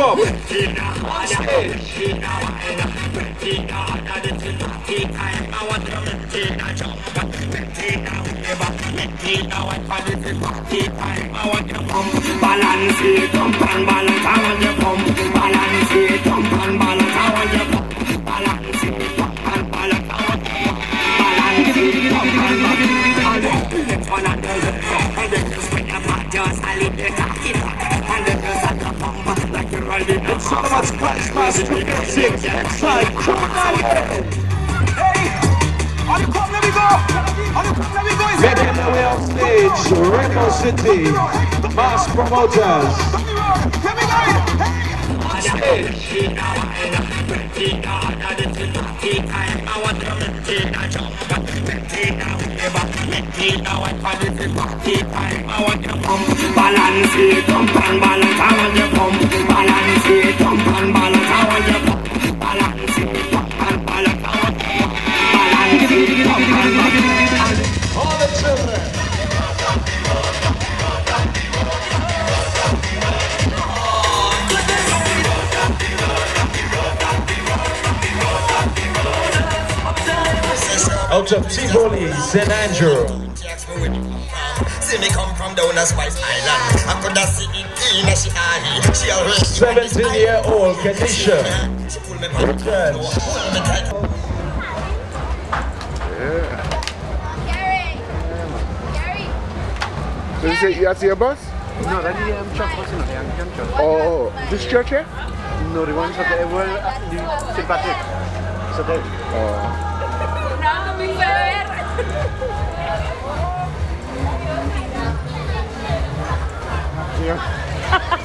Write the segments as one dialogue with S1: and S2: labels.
S1: up.
S2: Balance it, jump and balance, I want you pump. Balance it, jump and balance, I want you pump. Balance it, jump and balance, I want you pump. Balance it, jump and balance. It's one of those, and then you swing your part, just a little pump like you're ready to
S1: So much Splash Master music. Side, come on.
S3: Hey, come, let me go. Come, let me go.
S1: Making their way off stage, Rainbow City, Mass Promoters.
S3: Let me go.
S2: Balance it, jump and
S1: Out of Tivoli, St. Andrew.
S4: See me come from down a Spice Island. I could have seen it in a she eye. She already
S1: 17 year old Kenisha.
S4: She pull me back.
S1: Returns.
S4: Pull me tight.
S5: Gary! Gary!
S6: So you say you see your bus?
S7: No, that's the um, church bus, you know, the Anglican church.
S6: Oh, this church here?
S7: No, the ones that they were at the St. Patrick. So they,
S6: Oh.
S5: No, mi ver!
S6: Yeah.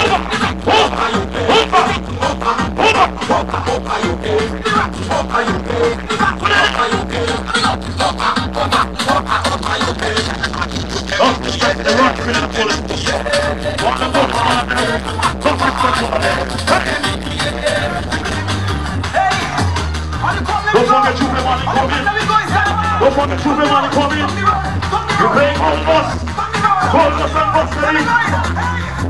S2: Come in! You play all of us! Call us and bust the